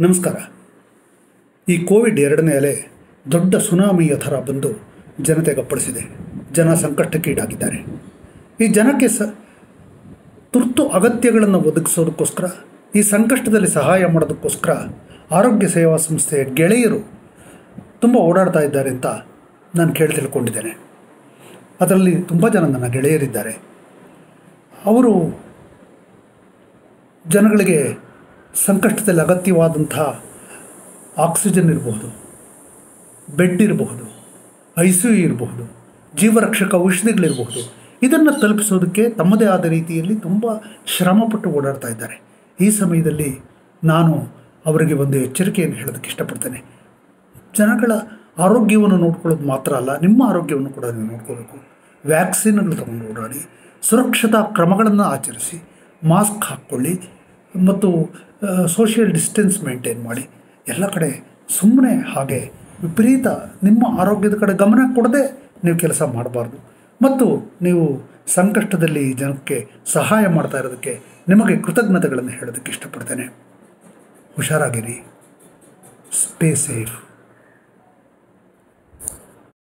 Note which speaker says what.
Speaker 1: ನಮಸ್ಕಾರ. ಈ ಕೋವಿಡ್ ಎರಡನೇ ಅಲೆ ದೊಡ್ಡ ಸುನಾಮಿಯ ಥರ ಬಂದು ಜನತೆ ಅಪ್ಪಳಿಸಿದೆ ಜನ ಸಂಕಷ್ಟಕ್ಕೀಡಾಗಿದ್ದಾರೆ ಈ ಜನಕ್ಕೆ ಸ, ತುರ್ತು ಅಗತ್ಯಗಳನ್ನು ಒದಗಿಸೋದಕ್ಕೋಸ್ಕರ, ಈ ಸಂಕಷ್ಟದಲ್ಲಿ ಸಹಾಯ ಮಾಡೋದಕ್ಕೋಸ್ಕರ ಆರೋಗ್ಯ ಸೇವಾ ಸಂಸ್ಥೆಯ ಗೆಳೆಯರು ತುಂಬ ಓಡಾಡ್ತಾ ಇದ್ದಾರೆ ಅಂತ ನಾನು ಕೇಳಿ ತಿಳ್ಕೊಂಡಿದ್ದೇನೆ. ಅದರಲ್ಲಿ ತುಂಬ ಜನ ನನ್ನ ಗೆಳೆಯರಿದ್ದಾರೆ. ಅವರು ಜನಗಳಿಗೆ ಸಂಕಷ್ಟದಲ್ಲಿ ಅಗತ್ಯವಾದಂಥ ಆಕ್ಸಿಜನ್ ಇರಬಹುದು ಬೆಡ್ ಇರಬಹುದು ಐ ಸಿ ಯು ಇರಬಹುದು, ಜೀವರಕ್ಷಕ ಔಷಧಿಗಳಿರಬಹುದು. ಇದನ್ನು ತಲುಪಿಸೋದಕ್ಕೆ ತಮ್ಮದೇ ಆದ ರೀತಿಯಲ್ಲಿ ತುಂಬ ಶ್ರಮಪಟ್ಟು ಓಡಾಡ್ತಾ ಇದ್ದಾರೆ. ಈ ಸಮಯದಲ್ಲಿ ನಾನು ಅವರಿಗೆ ಒಂದು ಎಚ್ಚರಿಕೆಯನ್ನು ಹೇಳೋದಕ್ಕೆ ಇಷ್ಟಪಡ್ತೇನೆ. ಜನಗಳ ಆರೋಗ್ಯವನ್ನು ನೋಡ್ಕೊಳ್ಳೋದು ಮಾತ್ರ ಅಲ್ಲ, ನಿಮ್ಮ ಆರೋಗ್ಯವನ್ನು ಕೂಡ ನೀವು ನೋಡ್ಕೋಬೇಕು. ವ್ಯಾಕ್ಸಿನ್ಗಳು ತಗೊಂಡು ಓಡಾಡಿ, ಸುರಕ್ಷತಾ ಕ್ರಮಗಳನ್ನು ಆಚರಿಸಿ, ಮಾಸ್ಕ್ ಹಾಕ್ಕೊಳ್ಳಿ ಮತ್ತು ಸೋಷಿಯಲ್ ಡಿಸ್ಟೆನ್ಸ್ ಮೇಂಟೈನ್ ಮಾಡಿ. ಎಲ್ಲ ಕಡೆ ಸುಮ್ಮನೆ ಹಾಗೆ ವಿಪರೀತ ನಿಮ್ಮ ಆರೋಗ್ಯದ ಕಡೆ ಗಮನ ಕೊಡದೆ ನೀವು ಕೆಲಸ ಮಾಡಬಾರ್ದು. ಮತ್ತು ನೀವು ಸಂಕಷ್ಟದಲ್ಲಿ ಜನಕ್ಕೆ ಸಹಾಯ ಮಾಡ್ತಾ ಇರೋದಕ್ಕೆ ನಿಮಗೆ ಕೃತಜ್ಞತೆಗಳನ್ನು ಹೇಳೋದಕ್ಕೆ ಇಷ್ಟಪಡ್ತೇನೆ. ಹುಷಾರಾಗಿರಿ. ಸ್ಪೇ ಸೇಫ್